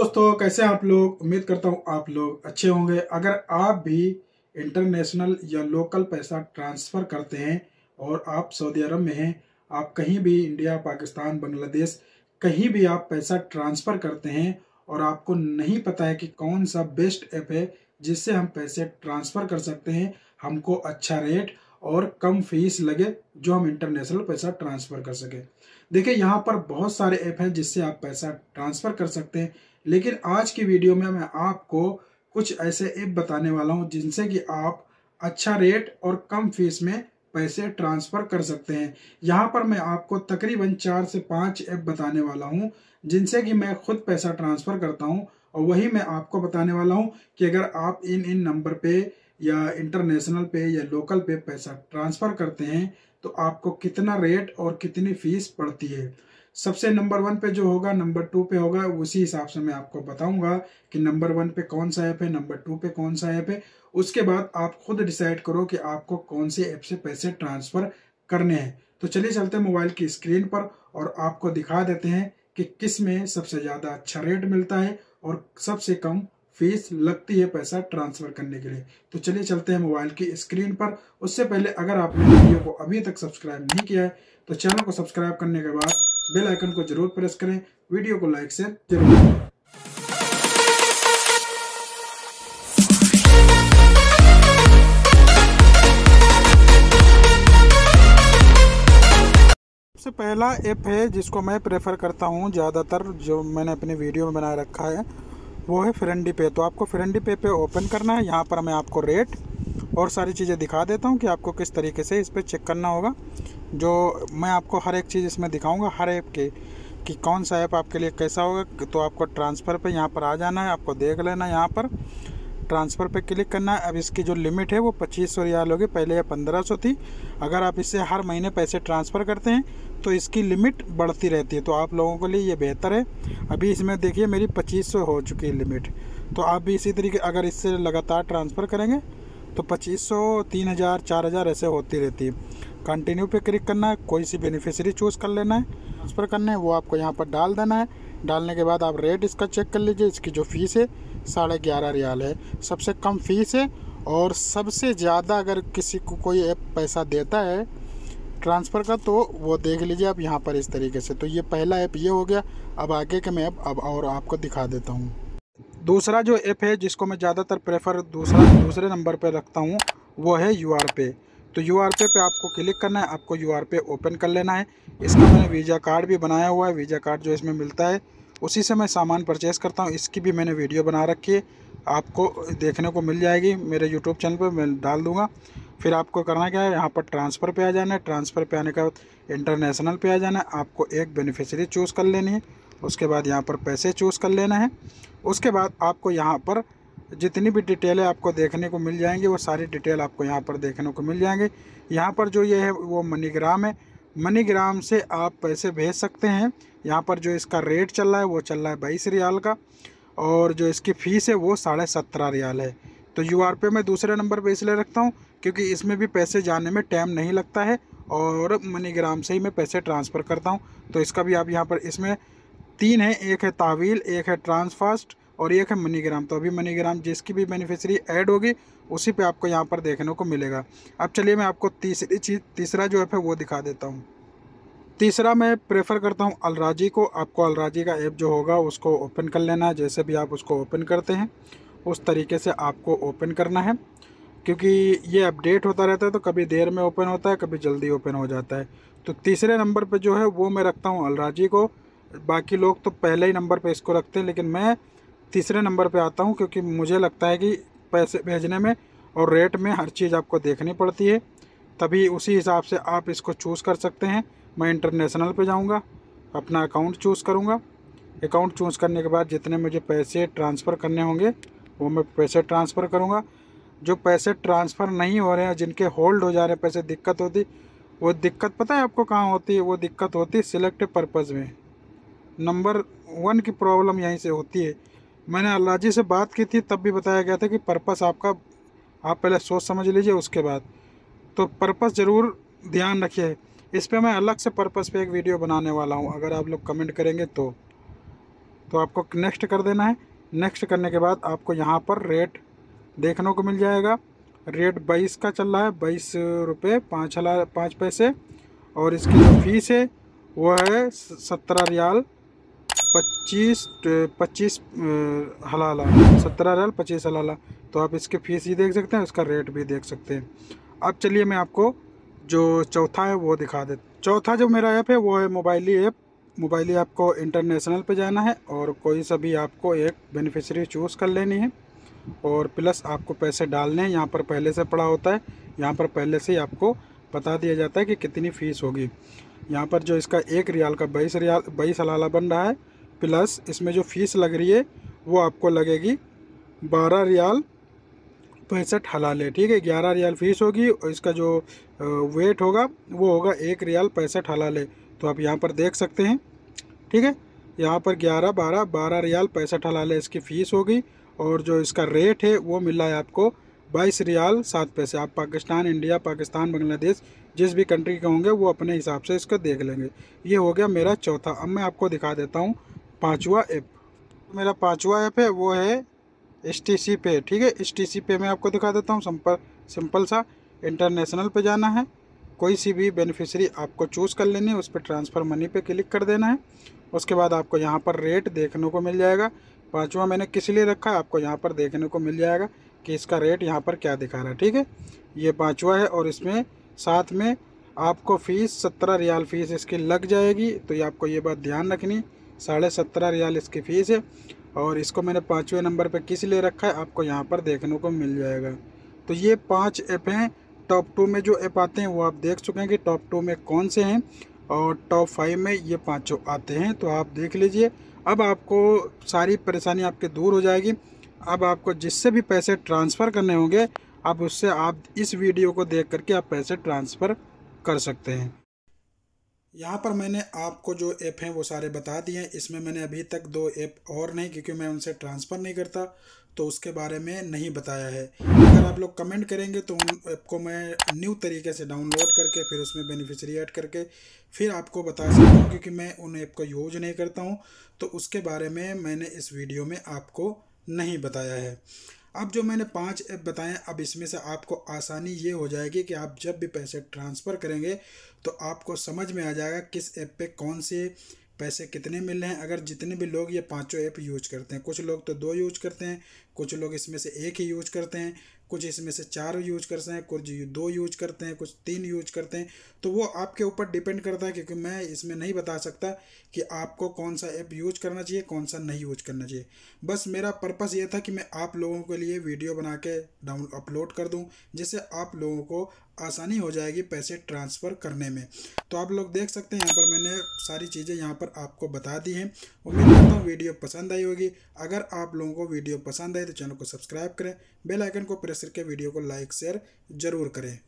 दोस्तों, कैसे आप लोग? उम्मीद करता हूँ आप लोग अच्छे होंगे। अगर आप भी इंटरनेशनल या लोकल पैसा ट्रांसफ़र करते हैं और आप सऊदी अरब में हैं, आप कहीं भी इंडिया, पाकिस्तान, बांग्लादेश, कहीं भी आप पैसा ट्रांसफ़र करते हैं और आपको नहीं पता है कि कौन सा बेस्ट ऐप है जिससे हम पैसे ट्रांसफ़र कर सकते हैं, हमको अच्छा रेट और कम फ़ीस लगे जो हम इंटरनेशनल पैसा ट्रांसफ़र कर सके। देखिए, यहाँ पर बहुत सारे ऐप हैं जिससे आप पैसा ट्रांसफ़र कर सकते हैं। लेकिन आज की वीडियो में मैं आपको कुछ ऐसे ऐप बताने वाला हूँ जिनसे कि आप अच्छा रेट और कम फ़ीस में पैसे ट्रांसफ़र कर सकते हैं। यहाँ पर मैं आपको तकरीबन चार से पाँच ऐप बताने वाला हूँ जिनसे कि मैं खुद पैसा ट्रांसफ़र करता हूँ और वही मैं आपको बताने वाला हूँ कि अगर आप इन इन नंबर पे या इंटरनेशनल पे या लोकल पे पैसा ट्रांसफ़र करते हैं तो आपको कितना रेट और कितनी फ़ीस पड़ती है। सबसे नंबर वन पे जो होगा, नंबर टू पे होगा, उसी हिसाब से मैं आपको बताऊँगा कि नंबर वन पे कौन सा ऐप है, नंबर टू पे कौन सा ऐप है। उसके बाद आप खुद डिसाइड करो कि आपको कौन से ऐप से पैसे ट्रांसफ़र करने हैं। तो चलिए चलते हैं मोबाइल की स्क्रीन पर और आपको दिखा देते हैं कि किसमें सबसे ज़्यादा अच्छा रेट मिलता है और सबसे कम फ़ीस लगती है पैसा ट्रांसफ़र करने के लिए। तो चलिए चलते हैं मोबाइल की स्क्रीन पर। उससे पहले अगर आपने वीडियो को अभी तक सब्सक्राइब नहीं किया है तो चैनल को सब्सक्राइब करने के बाद बेल आइकन को ज़रूर प्रेस करें। वीडियो को लाइक से ज़रूर करें। सबसे पहला ऐप है जिसको मैं प्रेफर करता हूँ ज़्यादातर, जो मैंने अपने वीडियो में बना रखा है, वो है फ्रेंडी पे। तो आपको फ्रेंडी पे पे ओपन करना है। यहाँ पर मैं आपको रेट और सारी चीज़ें दिखा देता हूँ कि आपको किस तरीके से इस पर चेक करना होगा। जो मैं आपको हर एक चीज़ इसमें दिखाऊँगा, हर ऐप के, कि कौन सा ऐप आपके लिए कैसा होगा तो आपको ट्रांसफ़र पे यहाँ पर आ जाना है, आपको देख लेना यहाँ पर। ट्रांसफ़र पे क्लिक करना है। अब इसकी जो लिमिट है वो पच्चीस सौ रियाल होगी, पहले या पंद्रह सौ थी। अगर आप इससे हर महीने पैसे ट्रांसफ़र करते हैं तो इसकी लिमिट बढ़ती रहती है। तो आप लोगों के लिए ये बेहतर है। अभी इसमें देखिए मेरी पच्चीस सौ हो चुकी है लिमिट तो आप भी इसी तरीके, अगर इससे लगातार ट्रांसफ़र करेंगे तो पच्चीस सौ, तीन हज़ार, चार हज़ार ऐसे होती रहती है। कंटिन्यू पे क्लिक करना है, कोई सी बेनिफिशरी चूज़ कर लेना है। ट्रांसफ़र करना है, वो आपको यहाँ पर डाल देना है। डालने के बाद आप रेट इसका चेक कर लीजिए, इसकी जो फ़ीस है, साढ़े ग्यारह रियाल है। सबसे कम फ़ीस है और सबसे ज़्यादा अगर किसी को कोई ऐप पैसा देता है ट्रांसफ़र का तो वो देख लीजिए आप यहाँ पर इस तरीके से। तो ये पहला ऐप ये हो गया। अब आगे के मैं ऐप अब और आपको दिखा देता हूँ। दूसरा जो ऐप है जिसको मैं ज़्यादातर प्रेफर दूसरा, दूसरे नंबर पर रखता हूँ, वो है यू आर पे तो यू आर पे पे आपको क्लिक करना है, आपको यू आर पे ओपन कर लेना है। इसका मैंने वीज़ा कार्ड भी बनाया हुआ है वीज़ा कार्ड जो इसमें मिलता है, उसी से मैं सामान परचेस करता हूँ। इसकी भी मैंने वीडियो बना रखी है, आपको देखने को मिल जाएगी। मेरे यूट्यूब चैनल पर मैं डाल दूँगा। फिर आपको करना क्या है, यहाँ पर ट्रांसफ़र पे आ जाना है। ट्रांसफ़र पे आने के बाद इंटरनेशनल पे आ जाना है। आपको एक बेनिफिशरी चूज़ कर लेनी है। उसके बाद यहाँ पर पैसे चूज़ कर लेना है। उसके बाद आपको यहाँ पर जितनी भी डिटेलें आपको देखने को मिल जाएँगी, वो सारी डिटेल आपको यहाँ पर देखने को मिल जाएँगे। यहाँ पर जो ये है, वो मनीग्राम है। मनीग्राम से आप पैसे भेज सकते हैं। यहाँ पर जो इसका रेट चल रहा है, वो चल रहा है बाईस रियाल का। और जो इसकी फ़ीस है, वो साढ़े सत्रह रियाल है। तो यू आर पे मैं दूसरे नंबर पे इसलिए रखता हूँ, क्योंकि इसमें भी पैसे जाने में टाइम नहीं लगता है। और मनीग्राम से ही मैं पैसे ट्रांसफ़र करता हूँ। तो इसका भी आप यहाँ पर इसमें तीन है, एक है तावील, एक है ट्रांसफास्ट और एक है मनीग्राम। तो अभी मनीग्राम जिसकी भी बेनिफिशरी ऐड होगी, उसी पे आपको यहाँ पर देखने को मिलेगा। अब चलिए मैं आपको तीसरी चीज़, तीसरा जो ऐप है वो दिखा देता हूँ। तीसरा मैं प्रेफर करता हूँ अलराजी को। आपको अलराजी का ऐप जो होगा, उसको ओपन कर लेना है। जैसे भी आप उसको ओपन करते हैं, उस तरीके से आपको ओपन करना है। क्योंकि ये अपडेट होता रहता है तो कभी देर में ओपन होता है, कभी जल्दी ओपन हो जाता है। तो तीसरे नंबर पर जो है, वो मैं रखता हूँ अलराजी को। बाकी लोग तो पहले ही नंबर पे इसको रखते हैं, लेकिन मैं तीसरे नंबर पे आता हूँ, क्योंकि मुझे लगता है कि पैसे भेजने में और रेट में हर चीज़ आपको देखनी पड़ती है। तभी उसी हिसाब से आप इसको चूज़ कर सकते हैं। मैं इंटरनेशनल पे जाऊँगा, अपना अकाउंट चूज़ करूँगा। अकाउंट चूज़ करने के बाद जितने मुझे पैसे ट्रांसफ़र करने होंगे, वो मैं पैसे ट्रांसफ़र करूँगा। जो पैसे ट्रांसफ़र नहीं हो रहे हैं, जिनके होल्ड हो जा रहे हैं, पैसे दिक्कत होती, वो दिक्कत पता है आपको कहाँ होती है? वो दिक्कत होती है सिलेक्ट पर्पज़ में। नंबर वन की प्रॉब्लम यहीं से होती है। मैंने अल्लाह जी से बात की थी, तब भी बताया गया था कि पर्पस आपका, आप पहले सोच समझ लीजिए, उसके बाद। तो पर्पस ज़रूर ध्यान रखिए। इस पर मैं अलग से पर्पस पे एक वीडियो बनाने वाला हूँ। अगर आप लोग कमेंट करेंगे तो। तो आपको नेक्स्ट कर देना है। नेक्स्ट करने के बाद आपको यहाँ पर रेट देखने को मिल जाएगा। रेट बाईस का चल रहा है। बाईस रुपये पाँच हला, पाँच पैसे। और इसकी जो फ़ीस है, वो है सत्रह रियाल। पच्चीस पच्चीस हलाला, सत्रह रियाल पच्चीस हलाला। तो आप इसकी फ़ीस ही देख सकते हैं, उसका रेट भी देख सकते हैं। अब चलिए मैं आपको जो चौथा है वो दिखा दे चौथा जो मेरा ऐप है, वो है मोबाइली ऐप मोबाइली आपको इंटरनेशनल पे जाना है और कोई सा भी आपको एक बेनिफिशरी चूज़ कर लेनी है। और प्लस आपको पैसे डालने हैं, यहाँ पर पहले से पड़ा होता है। यहाँ पर पहले से ही आपको बता दिया जाता है कि कितनी फ़ीस होगी। यहाँ पर जो इसका एक रियाल का बाईस रियाल, बाईस हलाला बन रहा है प्लस इसमें जो फ़ीस लग रही है, वो आपको लगेगी बारह रियाल पैंसठ हलाले। ठीक है, ग्यारह रियाल फ़ीस होगी और इसका जो वेट होगा, वो होगा एक रियाल पैंसठ हलाले। तो आप यहाँ पर देख सकते हैं। ठीक है, यहाँ पर ग्यारह, बारह बारह रियाल पैंसठ हलाले इसकी फ़ीस होगी और जो इसका रेट है, वो मिला है आपको बाईस रियाल सात पैसे। आप पाकिस्तान, इंडिया, पाकिस्तान, बांग्लादेश जिस भी कंट्री के होंगे, वो अपने हिसाब से इसको देख लेंगे। ये हो गया मेरा चौथा। अब मैं आपको दिखा देता हूँ पाँचवा ऐप। मेरा पाँचवा ऐप है, वो है एस टी सी पे ठीक है एस टी सी पे मैं आपको दिखा देता हूँ, सिंपल सिंपल सा। इंटरनेशनल पे जाना है, कोई सी भी बेनिफिशरी आपको चूज़ कर लेनी है, उस पर ट्रांसफ़र मनी पे क्लिक कर देना है। उसके बाद आपको यहाँ पर रेट देखने को मिल जाएगा। पाँचवा मैंने किस लिए रखा है, आपको यहाँ पर देखने को मिल जाएगा कि इसका रेट यहाँ पर क्या दिखा रहा है, ठीक है? ये पाँचवा है और इसमें साथ में आपको फ़ीस सत्रह रियाल फ़ीस इसकी लग जाएगी तो ये आपको ये बात ध्यान रखनी साढ़े सत्रह रियाल इसकी फ़ीस है और इसको मैंने पाँचवें नंबर पर किस लिए रखा है, आपको यहाँ पर देखने को मिल जाएगा। तो ये पाँच ऐप हैं, टॉप टू में जो ऐप आते हैं वो आप देख चुके हैं कि टॉप टू में कौन से हैं और टॉप फाइव में ये पाँचों आते हैं तो आप देख लीजिए। अब आपको सारी परेशानी आपके दूर हो जाएगी। अब आपको जिससे भी पैसे ट्रांसफ़र करने होंगे अब उससे आप इस वीडियो को देख करके आप पैसे ट्रांसफ़र कर सकते हैं। यहाँ पर मैंने आपको जो ऐप हैं वो सारे बता दिए हैं। इसमें मैंने अभी तक दो ऐप और नहीं, क्योंकि मैं उनसे ट्रांसफ़र नहीं करता तो उसके बारे में नहीं बताया है। अगर आप लोग कमेंट करेंगे तो उन ऐप को मैं न्यू तरीके से डाउनलोड करके, फिर उसमें बेनिफिशरी ऐड करके, फिर आपको बता सकता हूँ, क्योंकि मैं उन ऐप को यूज़ नहीं करता हूँ। तो उसके बारे में मैंने इस वीडियो में आपको नहीं बताया है। अब जो मैंने पाँच ऐप बताए अब इसमें से आपको आसानी ये हो जाएगी कि आप जब भी पैसे ट्रांसफ़र करेंगे तो आपको समझ में आ जाएगा किस ऐप पे कौन से पैसे कितने मिल रहे हैं। अगर जितने भी लोग ये पाँचों ऐप यूज़ करते हैं, कुछ लोग तो दो यूज़ करते हैं, कुछ लोग इसमें से एक ही यूज़ करते हैं कुछ इसमें से चार यूज़ करते हैं, कुछ दो यूज़ करते हैं, कुछ तीन यूज़ करते हैं। तो वो आपके ऊपर डिपेंड करता है, क्योंकि मैं इसमें नहीं बता सकता कि आपको कौन सा ऐप यूज़ करना चाहिए, कौन सा नहीं यूज़ करना चाहिए। बस मेरा पर्पज़ ये था कि मैं आप लोगों के लिए वीडियो बना के डाउन, अपलोड कर दूँ, जिससे आप लोगों को आसानी हो जाएगी पैसे ट्रांसफ़र करने में। तो आप लोग देख सकते हैं, यहाँ पर मैंने सारी चीज़ें यहाँ पर आपको बता दी हैं। उम्मीद करता हूँ वीडियो पसंद आई होगी। अगर आप लोगों को वीडियो पसंद आए तो चैनल को सब्सक्राइब करें। बेल आइकन को प्रेस करके वीडियो को लाइक, शेयर ज़रूर करें।